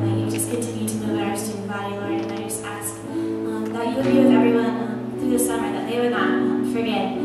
we just continue to move our student body, Lord, and I just ask um, that you would be with everyone um, through the summer, that they would not um, forget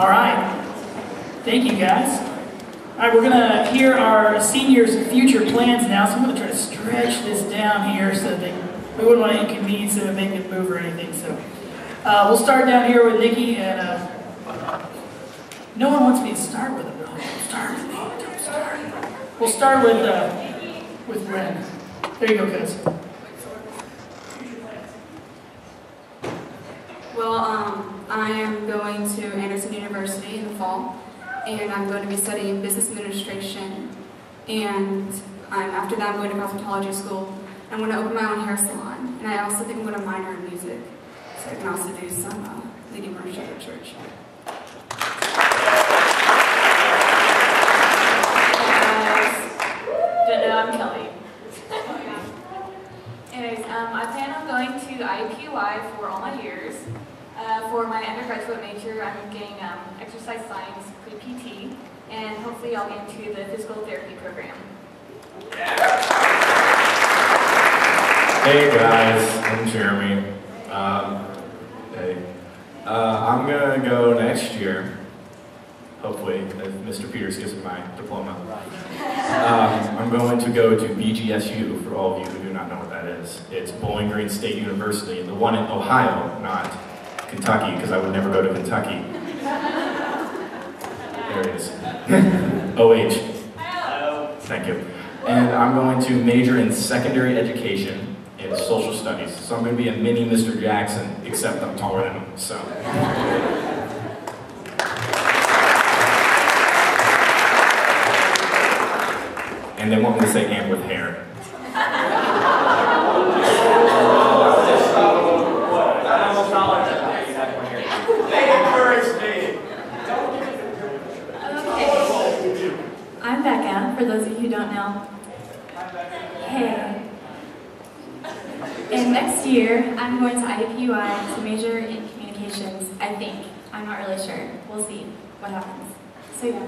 All right. Thank you, guys. All right, we're going to hear our seniors' future plans now, so I'm going to try to stretch this down here so that we wouldn't want to inconvenience them and make them move or anything. So uh, we'll start down here with Nikki, and uh, no one wants me to start with them. No, start with me. Don't start. We'll start with, uh, with Ren. There you go, guys. Well, um, I am going to Anderson University in the fall, and I'm going to be studying business administration. And after that, I'm going to cosmetology school. I'm going to open my own hair salon, and I also think I'm going to minor in music, so I can also do some uh, leading worship at church. Don't know, I'm Kelly. Anyways, um, I plan on going to IUPUI for all my years. Uh, for my major, I'm getting um, exercise science pre-PT, and hopefully I'll get into the physical therapy program. Hey guys, I'm Jeremy. Um, hey. Uh, I'm gonna go next year, hopefully, if Mr. Peters gives me my diploma. Um, I'm going to go to BGSU, for all of you who do not know what that is. It's Bowling Green State University, the one in Ohio, not Kentucky, because I would never go to Kentucky. There it is. OH. Thank you. And I'm going to major in secondary education in social studies. So I'm going to be a mini Mr. Jackson, except I'm taller than him, so. And they want me to say and with hair. Okay. I'm Becca, for those of you who don't know. Hey. And next year, I'm going to IUPUI to major in communications, I think. I'm not really sure. We'll see what happens. So yeah.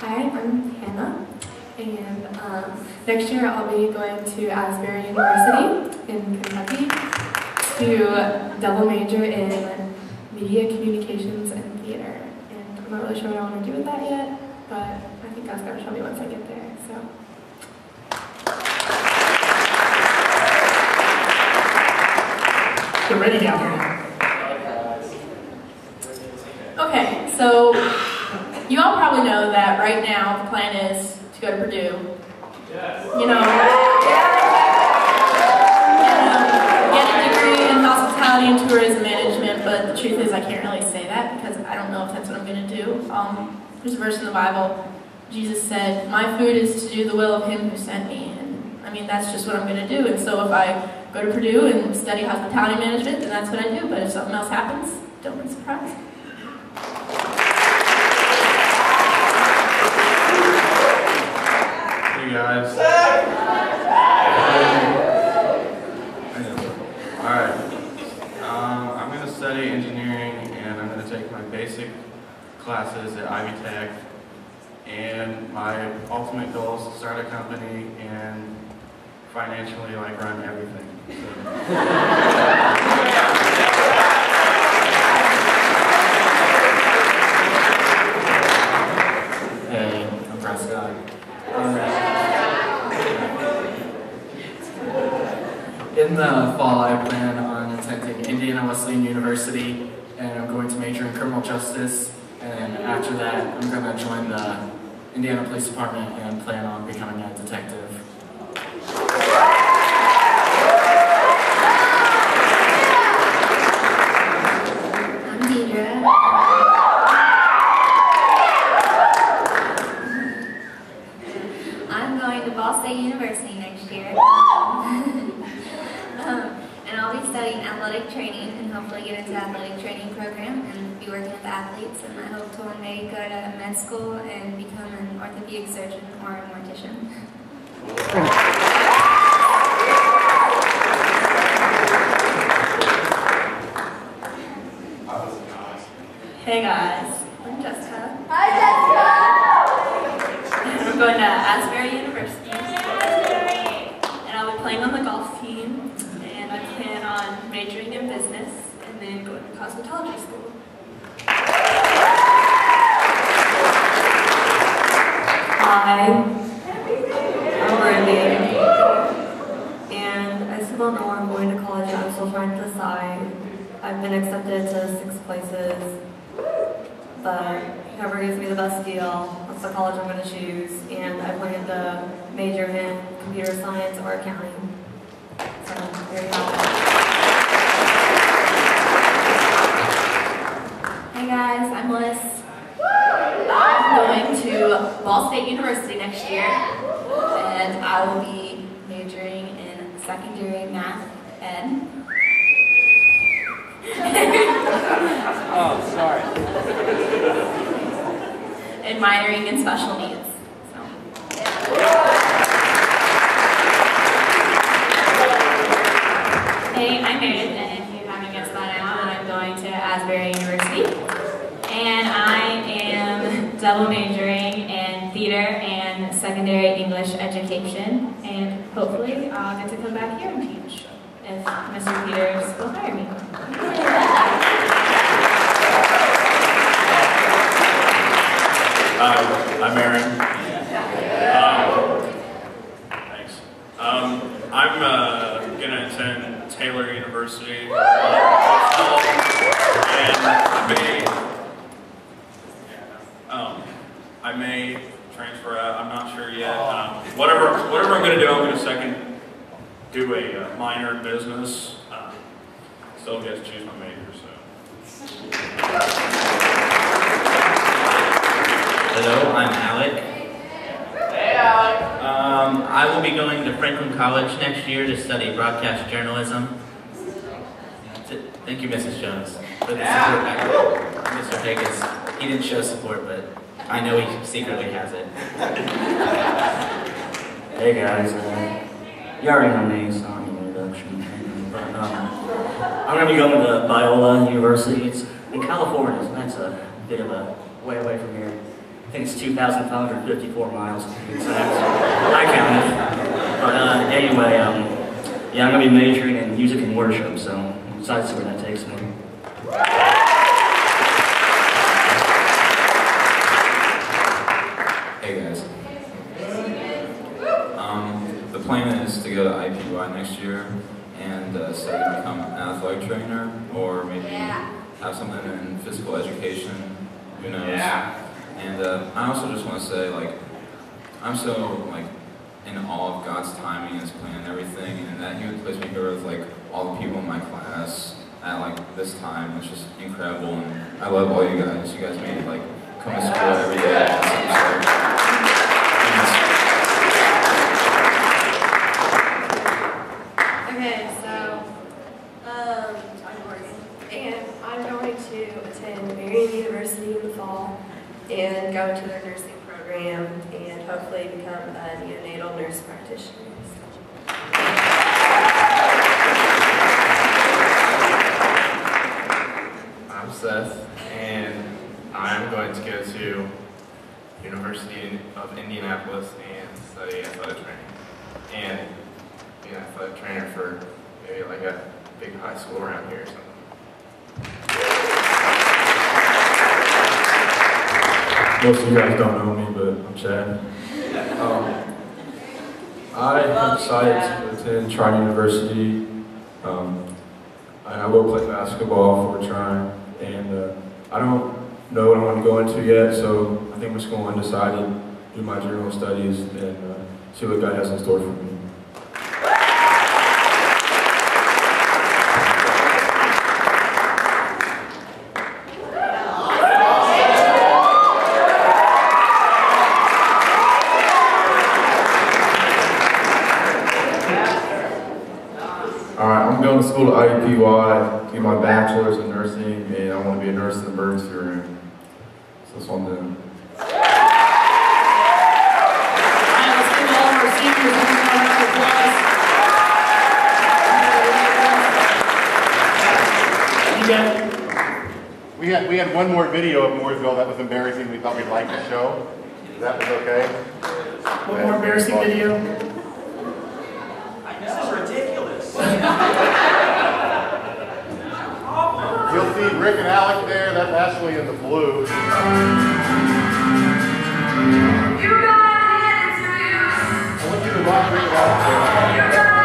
Hi, I'm Hannah. And um, next year I'll be going to Asbury University in Kentucky to double major in media communications and theater. And I'm not really sure what I want to do with that yet, but I think God's going to show me once I get there. Get ready. Okay, so you all probably know that right now the plan is to go to Purdue. You know, you know, get a degree in hospitality and tourism management, but the truth is I can't really say that because I don't know if that's what I'm going to do. Um, there's a verse in the Bible. Jesus said, "My food is to do the will of Him who sent me," and I mean that's just what I'm going to do. And so if I go to Purdue and study hospitality management, then that's what I do. But if something else happens, don't be surprised. Hey guys. Alright. Um, I'm going to study engineering and I'm going to take my basic classes at Ivy Tech. And my ultimate goal is to start a company and financially like run everything. So- I'm Prescott. In the fall, I plan on attending Indiana Wesleyan University, and I'm going to major in criminal justice. And after that, I'm going to join the Indiana Police Department and plan on becoming a detective. I'm Deidre. I'm going to Ball State University next year. um, and I'll be studying athletic training and hopefully get into athletic training program be working with athletes. And I hope to one day go to med school and become an orthopedic surgeon or a mortician. Hey guys, I'm Jessica. Hi, I'm going to Asbury University. And I'll be playing on the golf team. And I plan on majoring in business and then going to cosmetology school. Hi, I'm Brandy, and I still don't know where I'm going to college. I'm still trying to decide. I've been accepted to six places, but whoever gives me the best deal, that's the college I'm going to choose. And I plan to major in computer science or accounting. So there you go. Hey guys, I'm Liz. I'm going to Ball State University next year, and I will be majoring in secondary math ed. Oh, sorry. and minoring in special needs. So. Hey, I'm Meredith, and if you haven't guessed by now, then I'm going to Asbury University. And I am double majoring in theater and secondary English education. And hopefully I'll get to come back here and teach if Mr. Peters will hire me. Hi, I'm Aaron. Um, thanks. Um, I'm uh, gonna attend Taylor University. uh, and I may, um, I may transfer out. I'm not sure yet. Um, whatever, whatever I'm gonna do, I'm gonna second do a uh, minor in business. Um, still get to choose my major, so. Hello, I'm Alec. Hey, Alec. Um, I will be going to Franklin College next year to study broadcast journalism. Thank you, Mrs. Jones, for the support Mr. Higgins, he didn't show support, but I know he secretly has it. Hey guys, uh, you already know me, so I'm an introduction. But um, I'm gonna be going to Biola University. It's in California, so that's a bit of a way away from here. I think it's 2,554 miles to. I counted. But uh, anyway, um, yeah, I'm gonna be majoring in music and worship, so I'm excited to see where that takes me. Hey guys. Um, the plan is to go to IPY next year and uh, study to become an athletic trainer or maybe have something in physical education. Who knows? And uh, I also just want to say, like, I'm so like in awe of God's timing and His plan and everything, and that He would place me here with like all the people in my class at like this time. It's just incredible, and I love all you guys. You guys made it like come to school every day. And so, Okay, so um, I'm Morgan, and I'm going to attend Marian University in the fall and go into their nursing program and hopefully become a neonatal nurse practitioner. I'm Seth, and I'm going to go to University of Indianapolis and study athletic training, and be an athletic trainer for maybe like a big high school around here or something. Most of you guys don't know me, but I'm Chad. Um, I have to attend Trine University. Um, I I will play basketball for Trine, and uh, I don't know what I want to go into yet, so I think I'm just going to undecided, do my general studies, and uh, see what God has in store for me. had, we had one more video of Mooresville that was embarrassing we thought we'd like to show. That was okay. One more embarrassing video? I know. This is ridiculous. You'll see Rick and Alec there. That's Ashley in the blue. I want you to watch Rick and Alec there.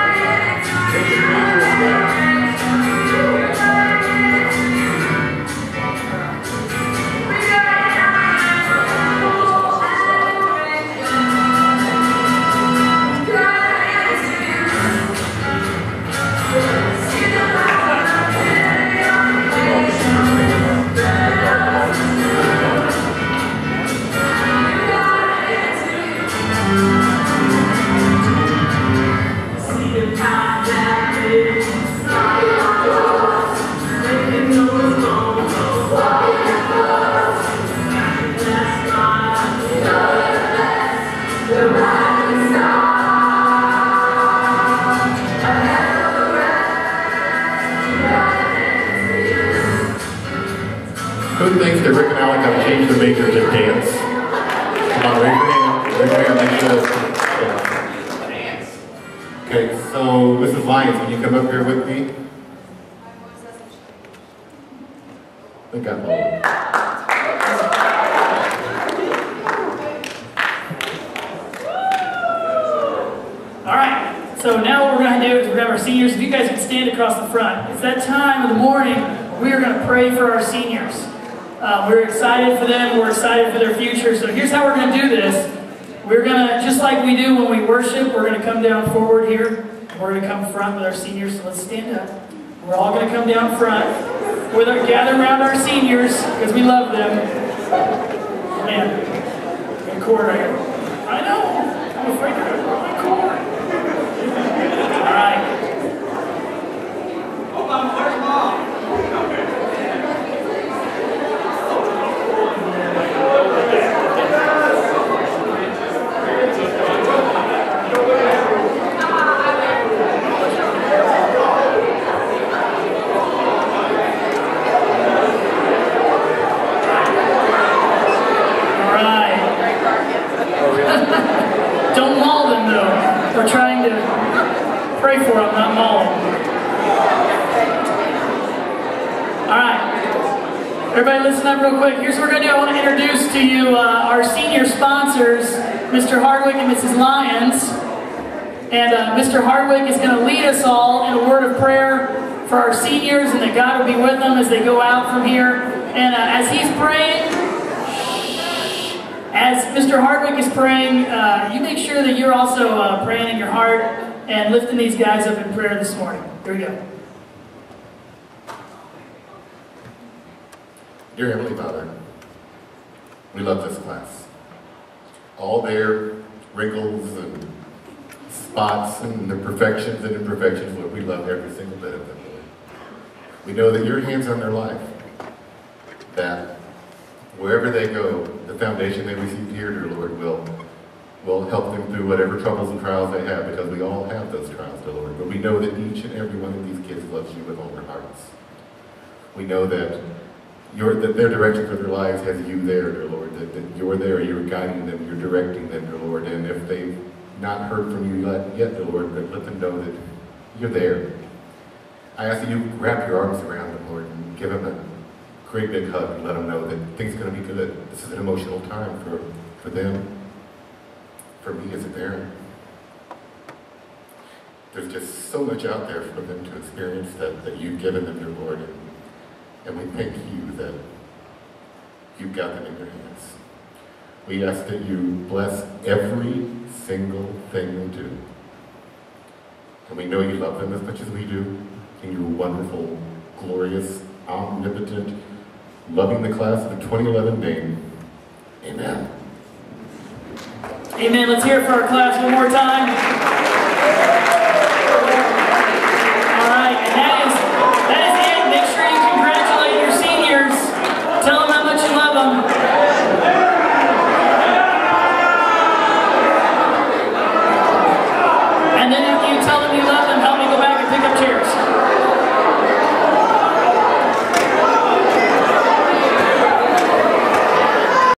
Come on, raise your hand. Raise your hand. Make sure. Dance. Okay, so Mrs. Lyons, can you come up here with me? I got. All right. So now what we're going to do is we're to our seniors. If you guys can stand across the front, it's that time of the morning. We are going to pray for our seniors. Uh, we're excited for them. We're excited for their future. So here's how we're going to do this. We're going to, just like we do when we worship, we're going to come down forward here. We're going to come front with our seniors. So let's stand up. We're all going to come down front. We're going to gather around our seniors because we love them. Man, good cord right here. I know. I'm afraid to go my cord. All right. All right. Don't maul them though. We're trying to pray for them, not maul them. All right. Everybody listen up real quick. Here's what we're going to do. I want to introduce to you uh, our senior sponsors, Mr. Hardwick and Mrs. Lyons. And uh, Mr. Hardwick is going to lead us all in a word of prayer for our seniors and that God will be with them as they go out from here. And uh, as he's praying, as Mr. Hardwick is praying, uh, you make sure that you're also uh, praying in your heart and lifting these guys up in prayer this morning. Here we go. Dear Heavenly Father, we love this class. All their wrinkles and spots and imperfections and imperfections, Lord, we love every single bit of them, Lord. We know that your hands on their life, that wherever they go, the foundation they receive here, dear Lord, will, will help them through whatever troubles and trials they have, because we all have those trials, dear Lord. But we know that each and every one of these kids loves you with all their hearts. We know that that their direction for their lives has you there, dear Lord, that, that you're there, you're guiding them, you're directing them, dear Lord, and if they've not heard from you yet, yet, dear Lord, but let them know that you're there. I ask that you wrap your arms around them, Lord, and give them a great big hug and let them know that things are going to be good. This is an emotional time for, for them, for me as a parent. There's just so much out there for them to experience that, that you've given them, dear Lord, and we thank you that you've got them in your hands. We ask that you bless every single thing they do. And we know you love them as much as we do in your wonderful, glorious, omnipotent, loving the class of the 2011 name. Amen. Amen. Let's hear it for our class one more time.